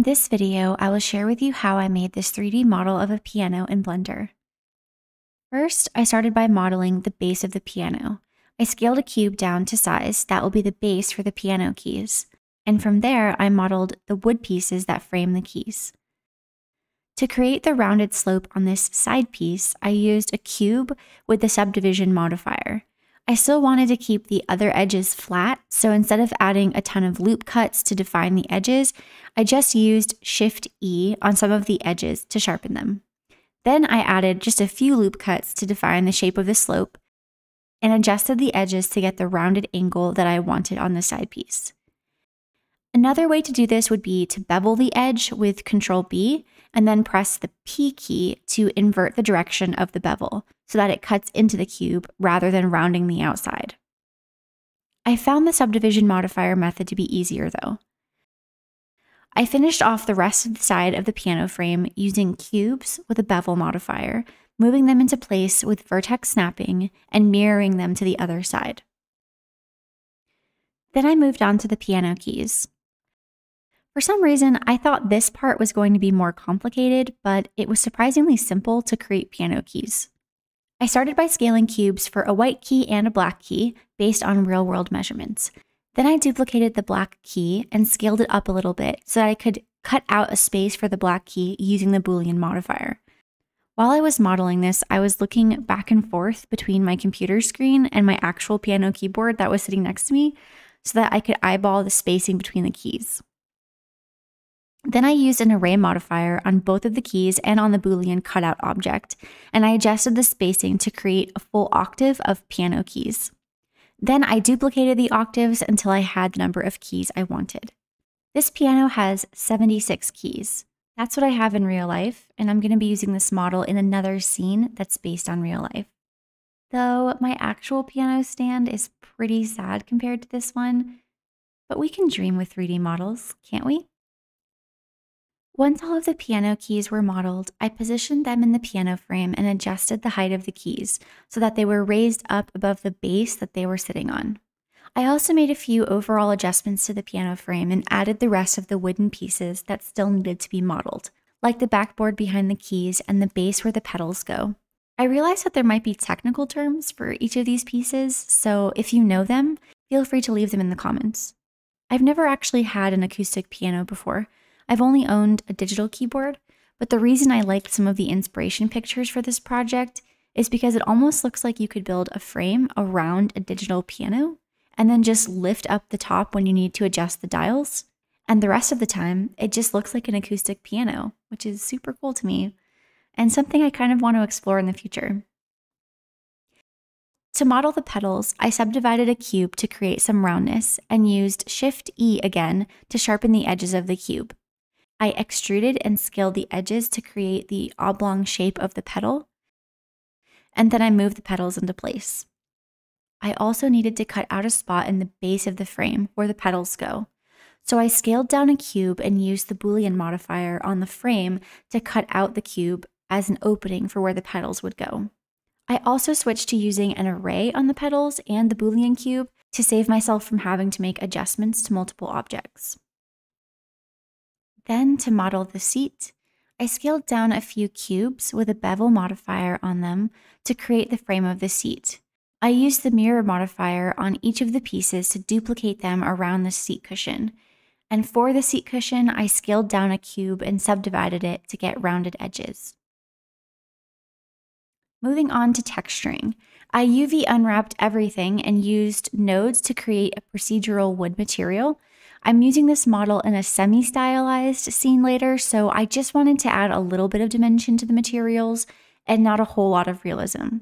In this video, I will share with you how I made this 3D model of a piano in Blender. First, I started by modeling the base of the piano. I scaled a cube down to size that will be the base for the piano keys. And from there, I modeled the wood pieces that frame the keys. To create the rounded slope on this side piece, I used a cube with the subdivision modifier. I still wanted to keep the other edges flat, so instead of adding a ton of loop cuts to define the edges, I just used Shift E on some of the edges to sharpen them. Then I added just a few loop cuts to define the shape of the slope and adjusted the edges to get the rounded angle that I wanted on the side piece. Another way to do this would be to bevel the edge with Control B and then press the P key to invert the direction of the bevel so that it cuts into the cube rather than rounding the outside. I found the subdivision modifier method to be easier though. I finished off the rest of the side of the piano frame using cubes with a bevel modifier, moving them into place with vertex snapping and mirroring them to the other side. Then I moved on to the piano keys. For some reason, I thought this part was going to be more complicated, but it was surprisingly simple to create piano keys. I started by scaling cubes for a white key and a black key based on real world measurements. Then I duplicated the black key and scaled it up a little bit so that I could cut out a space for the black key using the Boolean modifier. While I was modeling this, I was looking back and forth between my computer screen and my actual piano keyboard that was sitting next to me so that I could eyeball the spacing between the keys. Then I used an array modifier on both of the keys and on the Boolean cutout object, and I adjusted the spacing to create a full octave of piano keys. Then I duplicated the octaves until I had the number of keys I wanted. This piano has 76 keys. That's what I have in real life, and I'm going to be using this model in another scene that's based on real life. Though my actual piano stand is pretty sad compared to this one, but we can dream with 3D models, can't we? Once all of the piano keys were modeled, I positioned them in the piano frame and adjusted the height of the keys so that they were raised up above the base that they were sitting on. I also made a few overall adjustments to the piano frame and added the rest of the wooden pieces that still needed to be modeled, like the backboard behind the keys and the base where the pedals go. I realized that there might be technical terms for each of these pieces, so if you know them, feel free to leave them in the comments. I've never actually had an acoustic piano before, I've only owned a digital keyboard, but the reason I liked some of the inspiration pictures for this project is because it almost looks like you could build a frame around a digital piano and then just lift up the top when you need to adjust the dials. And the rest of the time, it just looks like an acoustic piano, which is super cool to me and something I kind of want to explore in the future. To model the pedals, I subdivided a cube to create some roundness and used Shift E again to sharpen the edges of the cube. I extruded and scaled the edges to create the oblong shape of the pedal, and then I moved the pedals into place. I also needed to cut out a spot in the base of the frame where the pedals go. So I scaled down a cube and used the Boolean modifier on the frame to cut out the cube as an opening for where the pedals would go. I also switched to using an array on the pedals and the Boolean cube to save myself from having to make adjustments to multiple objects. Then to model the seat, I scaled down a few cubes with a bevel modifier on them to create the frame of the seat. I used the mirror modifier on each of the pieces to duplicate them around the seat cushion. And for the seat cushion, I scaled down a cube and subdivided it to get rounded edges. Moving on to texturing, I UV unwrapped everything and used nodes to create a procedural wood material I'm using this model in a semi-stylized scene later, so I just wanted to add a little bit of dimension to the materials and not a whole lot of realism.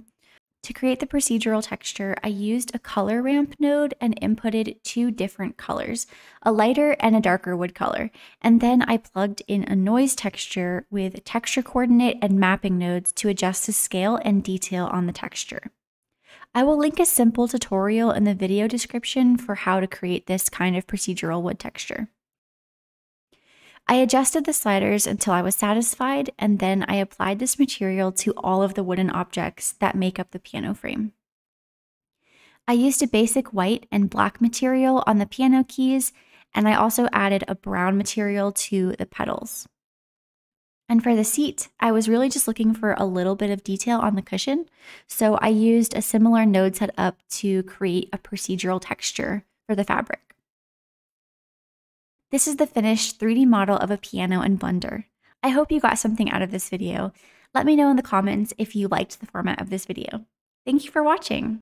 To create the procedural texture, I used a color ramp node and inputted two different colors, a lighter and a darker wood color. And then I plugged in a noise texture with texture coordinate and mapping nodes to adjust the scale and detail on the texture. I will link a simple tutorial in the video description for how to create this kind of procedural wood texture. I adjusted the sliders until I was satisfied, and then I applied this material to all of the wooden objects that make up the piano frame. I used a basic white and black material on the piano keys and I also added a brown material to the pedals. And for the seat, I was really just looking for a little bit of detail on the cushion, so I used a similar node setup to create a procedural texture for the fabric. This is the finished 3D model of a piano in Blender. I hope you got something out of this video. Let me know in the comments if you liked the format of this video. Thank you for watching.